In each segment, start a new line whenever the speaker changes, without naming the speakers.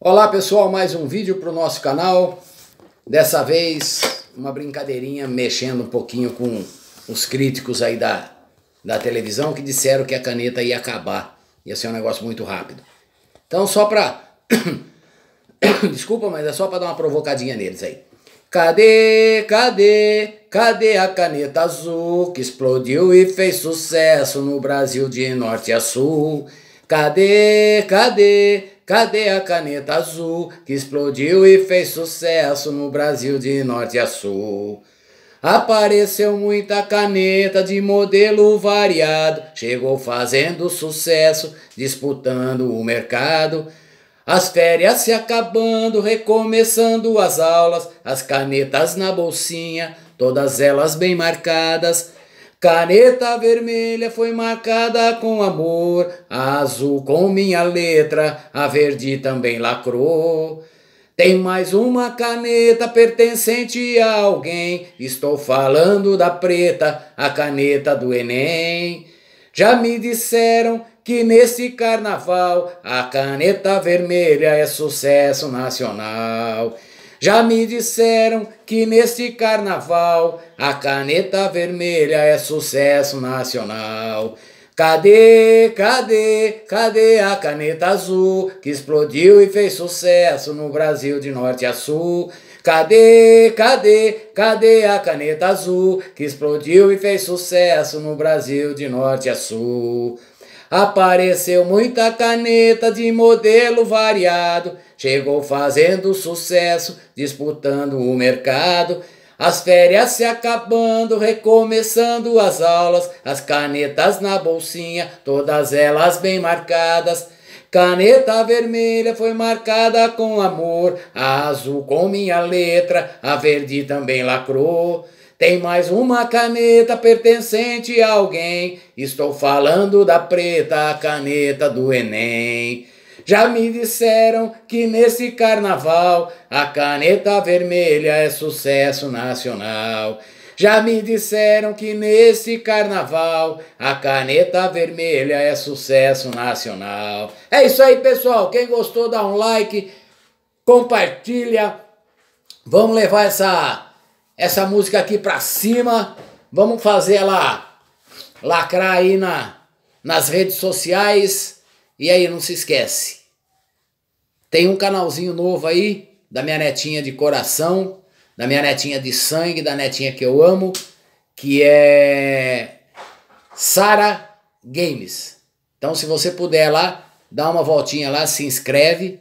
Olá pessoal, mais um vídeo para o nosso canal. Dessa vez uma brincadeirinha mexendo um pouquinho com os críticos aí da, da televisão que disseram que a caneta ia acabar. Ia ser um negócio muito rápido. Então só para... Desculpa, mas é só para dar uma provocadinha neles aí. Cadê, cadê, cadê a caneta azul que explodiu e fez sucesso no Brasil de norte a sul? Cadê, cadê, Cadê a caneta azul que explodiu e fez sucesso no Brasil de norte a sul? Apareceu muita caneta de modelo variado, chegou fazendo sucesso, disputando o mercado. As férias se acabando, recomeçando as aulas, as canetas na bolsinha, todas elas bem marcadas. Caneta vermelha foi marcada com amor, a azul com minha letra, a verde também lacrou. Tem mais uma caneta pertencente a alguém, estou falando da preta, a caneta do Enem. Já me disseram que nesse carnaval a caneta vermelha é sucesso nacional. Já me disseram que neste carnaval a caneta vermelha é sucesso nacional. Cadê, cadê, cadê a caneta azul que explodiu e fez sucesso no Brasil de norte a sul? Cadê, cadê, cadê a caneta azul que explodiu e fez sucesso no Brasil de norte a sul? Apareceu muita caneta de modelo variado, chegou fazendo sucesso, disputando o mercado. As férias se acabando, recomeçando as aulas, as canetas na bolsinha, todas elas bem marcadas. Caneta vermelha foi marcada com amor, a azul com minha letra, a verde também lacrou. Tem mais uma caneta pertencente a alguém. Estou falando da preta, caneta do Enem. Já me disseram que nesse carnaval a caneta vermelha é sucesso nacional. Já me disseram que nesse carnaval a caneta vermelha é sucesso nacional. É isso aí, pessoal. Quem gostou, dá um like, compartilha. Vamos levar essa essa música aqui pra cima. Vamos fazer ela lacrar aí na, nas redes sociais. E aí, não se esquece. Tem um canalzinho novo aí, da minha netinha de coração, da minha netinha de sangue, da netinha que eu amo, que é Sara Games. Então, se você puder lá, dá uma voltinha lá, se inscreve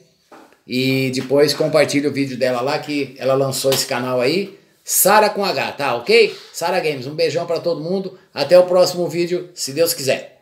e depois compartilha o vídeo dela lá, que ela lançou esse canal aí. Sara com H, tá ok? Sara Games, um beijão para todo mundo. Até o próximo vídeo, se Deus quiser.